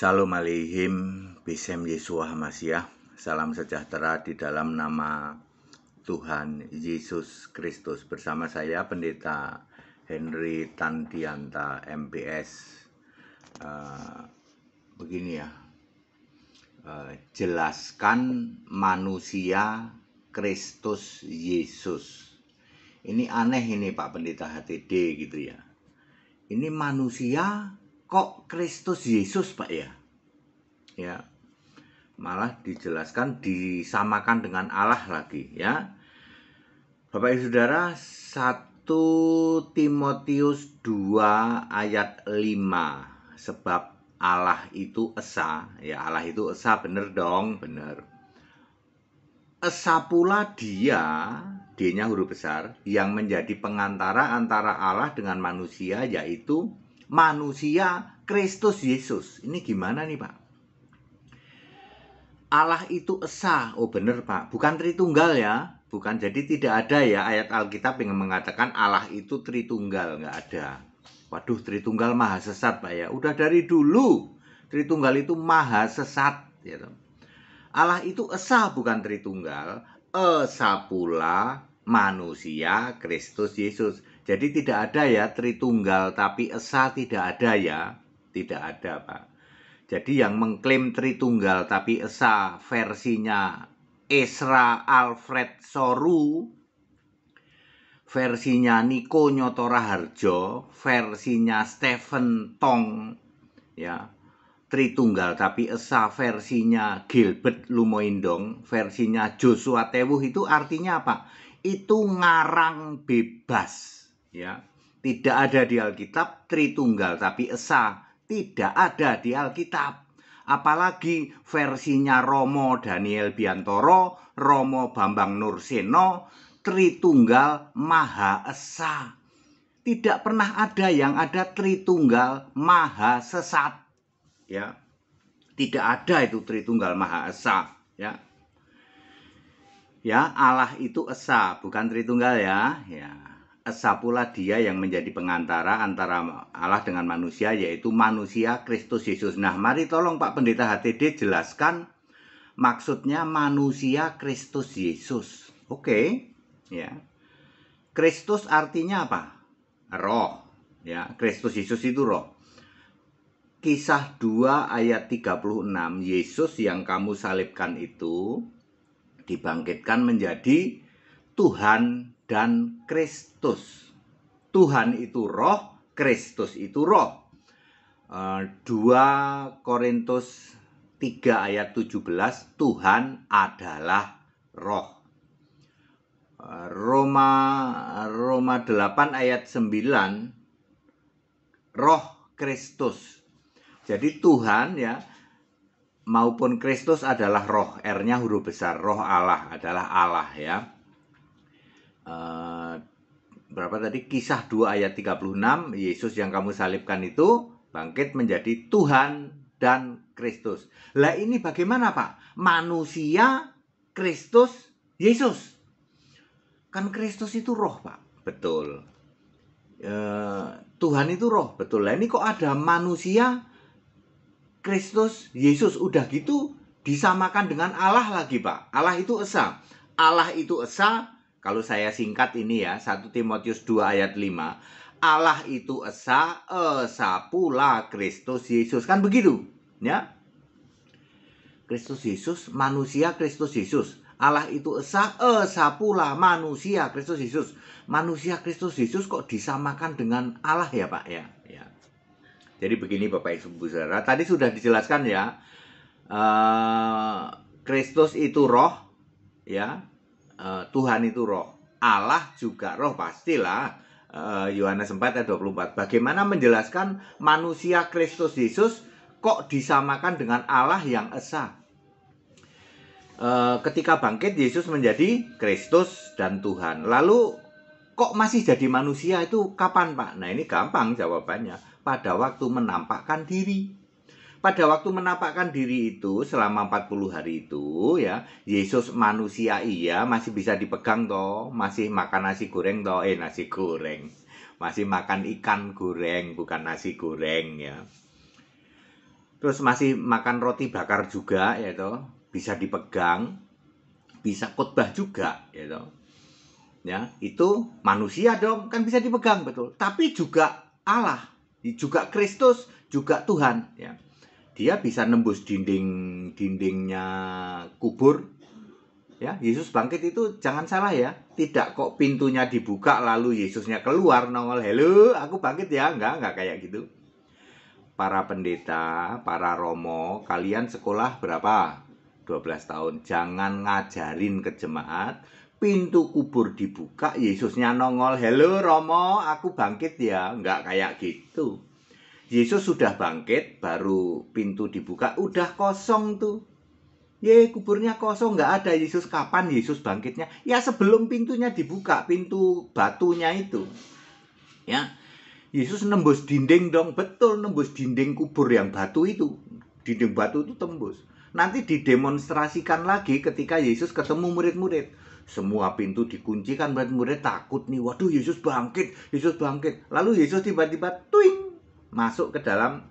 Salam alaihim Bisem Yesua Hamasiah Salam sejahtera di dalam nama Tuhan Yesus Kristus. Bersama saya Pendeta Henry Tandianta MPS uh, eh, Begini ya. Uh, Jelaskan manusia Kristus Yesus. Ini aneh ini Pak Pendeta HTD gitu ya. Ini manusia kok Kristus Yesus Pak ya? Ya. Malah dijelaskan disamakan dengan Allah lagi ya. Bapak Ibu Saudara, 1 Timotius 2 ayat 5 sebab Allah itu esa, ya Allah itu esa bener dong, bener. Esa pula dia, D-nya huruf besar, yang menjadi pengantara antara Allah dengan manusia yaitu manusia Kristus Yesus. Ini gimana nih Pak? Allah itu esa. Oh bener Pak, bukan Tritunggal ya. Bukan, jadi tidak ada ya ayat Alkitab yang mengatakan Allah itu Tritunggal. Nggak ada. Waduh, Tritunggal maha sesat Pak ya. Udah dari dulu. Tritunggal itu maha sesat. Gitu. Allah itu esa bukan Tritunggal. Esa pula manusia Kristus Yesus. Jadi tidak ada ya Tritunggal tapi Esa tidak ada ya. Tidak ada, Pak. Jadi yang mengklaim Tritunggal tapi Esa versinya Esra Alfred Soru versinya Niko Nyotora Harjo, versinya Stephen Tong, ya, Tritunggal tapi Esa versinya Gilbert Lumoindong, versinya Joshua Tewuh itu artinya apa? Itu ngarang bebas ya. Tidak ada di Alkitab Tritunggal tapi Esa. Tidak ada di Alkitab. Apalagi versinya Romo Daniel Biantoro Romo Bambang Nurseno Tritunggal Maha Esa. Tidak pernah ada yang ada Tritunggal Maha Sesat. Ya. Tidak ada itu Tritunggal Maha Esa. Ya. Ya Allah itu Esa bukan Tritunggal ya. Ya Esa pula dia yang menjadi pengantara antara Allah dengan manusia yaitu manusia Kristus Yesus. Nah, mari tolong Pak Pendeta HTD jelaskan maksudnya manusia Kristus Yesus. Oke, okay. ya. Kristus artinya apa? Roh, ya. Kristus Yesus itu roh. Kisah 2 ayat 36, Yesus yang kamu salibkan itu dibangkitkan menjadi Tuhan dan Kristus. Tuhan itu roh, Kristus itu roh. 2 eh, Korintus 3 ayat 17 Tuhan adalah roh. Eh, Roma Roma 8 ayat 9 roh Kristus. Jadi Tuhan ya maupun Kristus adalah roh, R-nya huruf besar, roh Allah adalah Allah ya. Eh, berapa tadi kisah 2 ayat 36 Yesus yang kamu salibkan itu bangkit menjadi Tuhan dan Kristus. Lah ini bagaimana Pak? Manusia Kristus Yesus. Kan Kristus itu roh Pak. Betul. E, Tuhan itu roh. Betul. Lah ini kok ada manusia Kristus Yesus. Udah gitu disamakan dengan Allah lagi Pak. Allah itu Esa. Allah itu Esa, kalau saya singkat ini ya, 1 Timotius 2 ayat 5. Allah itu Esa, Esa pula Kristus Yesus. Kan begitu, ya? Kristus Yesus, manusia Kristus Yesus. Allah itu Esa, Esa pula manusia Kristus Yesus. Manusia Kristus Yesus kok disamakan dengan Allah ya Pak ya? ya. Jadi begini Bapak Ibu Saudara, tadi sudah dijelaskan ya. Uh, Kristus itu roh, ya uh, Tuhan itu roh. Allah juga roh pastilah. Uh, Yohanes 4 ayat 24. Bagaimana menjelaskan manusia Kristus Yesus kok disamakan dengan Allah yang esa? Uh, ketika bangkit Yesus menjadi Kristus dan Tuhan. Lalu kok masih jadi manusia itu kapan Pak? Nah ini gampang jawabannya. Pada waktu menampakkan diri pada waktu menampakkan diri itu selama 40 hari itu ya Yesus manusia iya masih bisa dipegang toh masih makan nasi goreng toh eh nasi goreng masih makan ikan goreng bukan nasi goreng ya. Terus masih makan roti bakar juga ya toh bisa dipegang bisa khotbah juga ya toh. Ya itu manusia dong kan bisa dipegang betul. Tapi juga Allah juga Kristus juga Tuhan ya dia bisa nembus dinding dindingnya kubur. Ya Yesus bangkit itu jangan salah ya. Tidak kok pintunya dibuka lalu Yesusnya keluar nongol hello aku bangkit ya. Enggak enggak kayak gitu. Para pendeta para romo kalian sekolah berapa? 12 tahun. Jangan ngajarin ke jemaat pintu kubur dibuka Yesusnya nongol hello romo aku bangkit ya. Enggak kayak gitu Yesus sudah bangkit baru pintu dibuka udah kosong tuh Ye kuburnya kosong nggak ada Yesus kapan Yesus bangkitnya? Ya sebelum pintunya dibuka pintu batunya itu. Ya Yesus nembus dinding dong betul nembus dinding kubur yang batu itu dinding batu itu tembus. Nanti didemonstrasikan lagi ketika Yesus ketemu murid-murid. Semua pintu dikunci kan murid-murid takut nih. Waduh Yesus bangkit, Yesus bangkit. Lalu Yesus tiba-tiba twing masuk ke dalam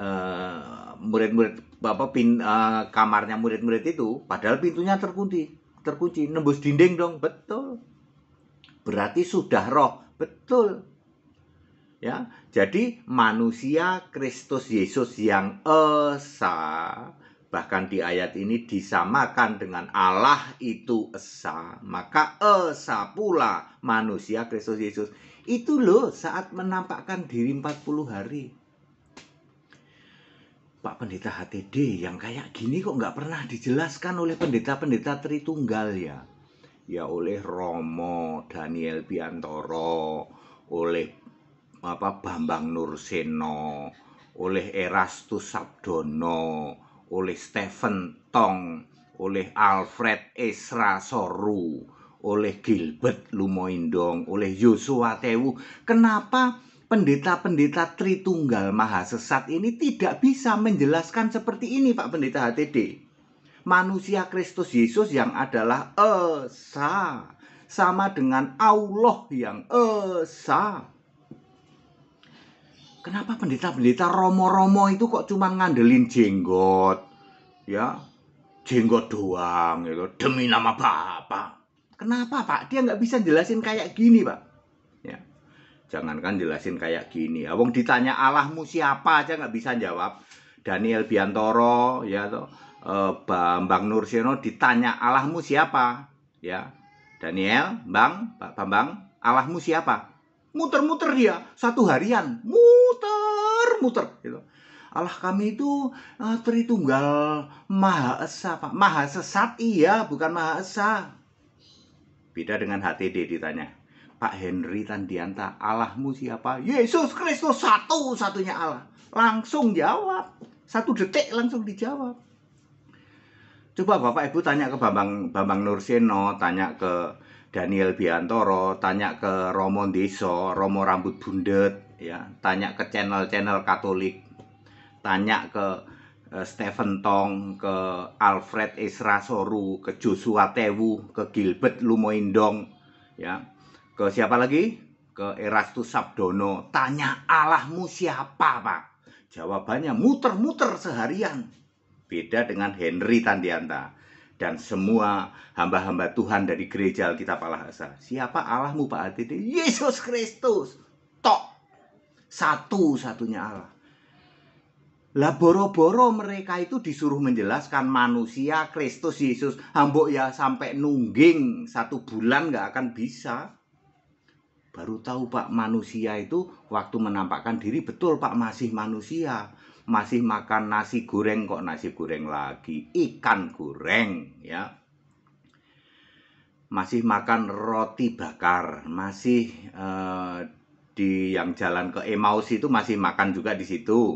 uh, murid-murid bapak pin uh, kamarnya murid-murid itu padahal pintunya terkunci terkunci nembus dinding dong betul. Berarti sudah roh betul. Ya jadi manusia Kristus Yesus yang esa bahkan di ayat ini disamakan dengan Allah itu esa. Maka esa pula manusia Kristus Yesus. Itu loh saat menampakkan diri 40 hari. Pak Pendeta HTD yang kayak gini kok nggak pernah dijelaskan oleh pendeta-pendeta Tritunggal ya. Ya oleh Romo, Daniel Biantoro, oleh apa Bambang Nurseno, oleh Erastus Sabdono, oleh Stephen Tong, oleh Alfred Esra Soru, oleh Gilbert Lumoindong, oleh Yosua Tewu. Kenapa pendeta-pendeta Tritunggal Maha Sesat ini tidak bisa menjelaskan seperti ini Pak Pendeta HTD. Manusia Kristus Yesus yang adalah Esa sama dengan Allah yang Esa. Kenapa pendeta-pendeta romo-romo itu kok cuma ngandelin jenggot? Ya, jenggot doang gitu, demi nama Bapak. Kenapa Pak? Dia nggak bisa jelasin kayak gini Pak. Ya Jangankan jelasin kayak gini. Awong ditanya Allahmu siapa aja nggak bisa jawab. Daniel Biantoro ya toh eh, Bambang Nurseno ditanya Allahmu siapa? Ya. Daniel, Bang, Pak Bambang, Allahmu siapa? Muter-muter dia satu harian, muter-muter gitu. Allah kami itu uh, Tritunggal Maha Esa, Pak. Maha Sesat iya, bukan Maha Esa. Beda dengan HTD ditanya. Pak Henry Tandianta, Allahmu siapa? Yesus Kristus satu-satunya Allah. Langsung jawab. Satu detik langsung dijawab. Coba Bapak Ibu tanya ke Bambang Bambang Nurseno, tanya ke Daniel Biantoro, tanya ke Romo Deso, Romo Rambut Bundet, ya, tanya ke channel-channel Katolik, tanya ke uh, Stephen Tong, ke Alfred Esra Soru, ke Joshua Tewu, ke Gilbert Lumoindong, ya ke siapa lagi? Ke Erastus Sabdono. Tanya Allahmu siapa, Pak? Jawabannya muter-muter seharian. Beda dengan Henry Tandianta dan semua hamba-hamba Tuhan dari gereja Alkitab Allah Asa. Siapa Allahmu Pak Atidi? Yesus Kristus. Tok. Satu-satunya Allah. Lah boro-boro mereka itu disuruh menjelaskan manusia Kristus Yesus. Hambok ya sampai nungging satu bulan nggak akan bisa baru tahu Pak manusia itu waktu menampakkan diri betul Pak masih manusia masih makan nasi goreng kok nasi goreng lagi. Ikan goreng ya. Masih makan roti bakar. Masih uh, di yang jalan ke Emmaus itu masih makan juga di situ.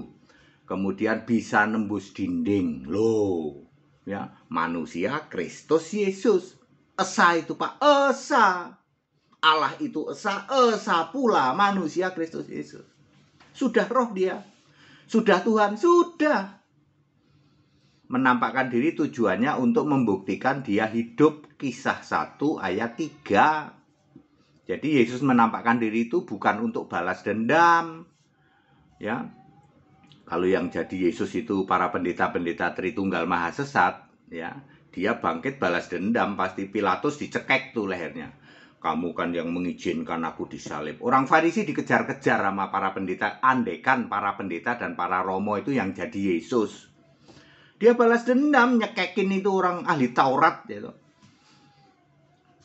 Kemudian bisa nembus dinding. Loh ya. Manusia Kristus Yesus. Esa itu Pak. Esa. Allah itu esa, esa pula manusia Kristus Yesus. Sudah roh dia. Sudah Tuhan, sudah. Menampakkan diri tujuannya untuk membuktikan dia hidup kisah 1 ayat 3. Jadi Yesus menampakkan diri itu bukan untuk balas dendam. Ya. kalau yang jadi Yesus itu para pendeta-pendeta Tritunggal Maha Sesat, ya, dia bangkit balas dendam pasti Pilatus dicekek tuh lehernya. Kamu kan yang mengizinkan aku disalib. Orang Farisi dikejar-kejar sama para pendeta, andekan para pendeta dan para romo itu yang jadi Yesus. Dia balas dendam nyekekin itu orang ahli Taurat gitu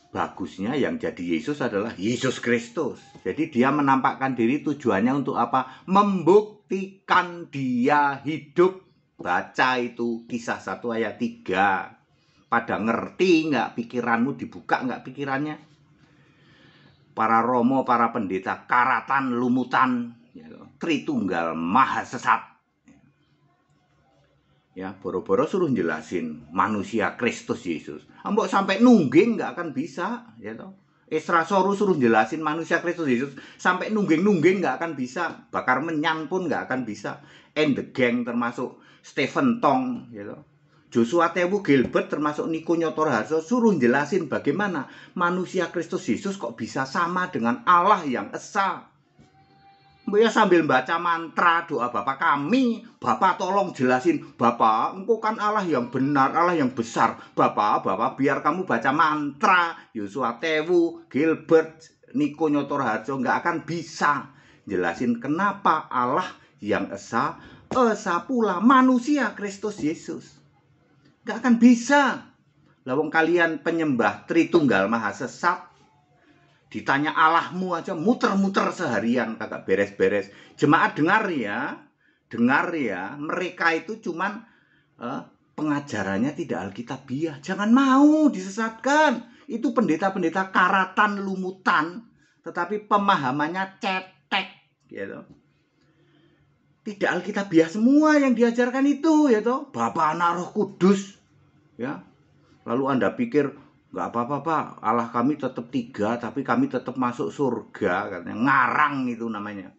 bagusnya yang jadi Yesus adalah Yesus Kristus. Jadi dia menampakkan diri tujuannya untuk apa? Membuktikan dia hidup. Baca itu kisah 1 ayat 3. Pada ngerti nggak pikiranmu dibuka nggak pikirannya? Para romo, para pendeta, karatan, lumutan, ya, Tritunggal, maha sesat. Ya, boro-boro suruh jelasin manusia Kristus Yesus Ambok sampai nungging nggak akan bisa, ya toh. Esra Soru suruh jelasin manusia Kristus Yesus sampai nungging-nungging nggak akan bisa, bakar menyan pun nggak akan bisa. And the gang termasuk Stephen Tong, ya toh. Joshua Tewu Gilbert termasuk Niko Nyotor Harso suruh jelasin bagaimana manusia Kristus Yesus kok bisa sama dengan Allah yang esa ya sambil baca mantra doa Bapak kami, Bapak tolong jelasin, Bapak, engkau kan Allah yang benar, Allah yang besar. Bapak, Bapak biar kamu baca mantra, Yosua Tewu, Gilbert, Niko Nyotor Harjo nggak akan bisa jelasin kenapa Allah yang esa, esa pula manusia Kristus Yesus. Nggak akan bisa. Lawang kalian penyembah Tritunggal Maha Sesat, ditanya Allahmu aja muter-muter seharian kagak beres-beres. Jemaat dengar ya, dengar ya, mereka itu cuman eh, pengajarannya tidak alkitabiah. Jangan mau disesatkan. Itu pendeta-pendeta karatan lumutan, tetapi pemahamannya cetek gitu. Tidak alkitabiah semua yang diajarkan itu ya toh. Bapak anak Roh Kudus ya. Lalu Anda pikir nggak apa-apa pak. Allah kami tetap tiga tapi kami tetap masuk surga katanya. Ngarang itu namanya.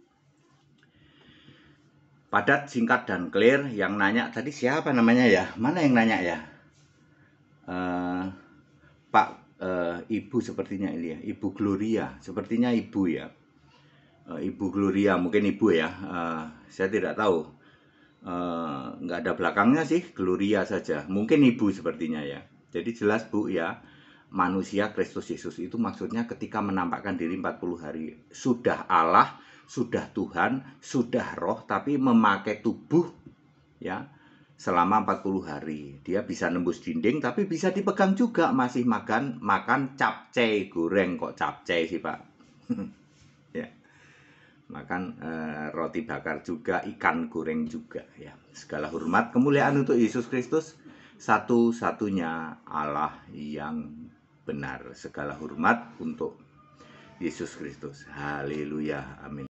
Padat singkat dan clear. Yang nanya tadi siapa namanya ya? Mana yang nanya ya? Uh, Pak uh, Ibu sepertinya ini ya. Ibu Gloria. Sepertinya Ibu ya. Uh, Ibu Gloria mungkin Ibu ya. Uh, saya tidak tahu nggak uh, ada belakangnya sih Gloria saja mungkin Ibu sepertinya ya jadi jelas Bu ya manusia Kristus Yesus itu maksudnya ketika menampakkan diri 40 hari sudah Allah, sudah Tuhan, sudah roh tapi memakai tubuh ya selama 40 hari. Dia bisa nembus dinding tapi bisa dipegang juga masih makan makan capcay goreng kok capcay sih, Pak. Makan eh, roti bakar juga, ikan goreng juga ya. Segala hormat kemuliaan untuk Yesus Kristus satu-satunya Allah yang benar. Segala hormat untuk Yesus Kristus. Haleluya. Amin.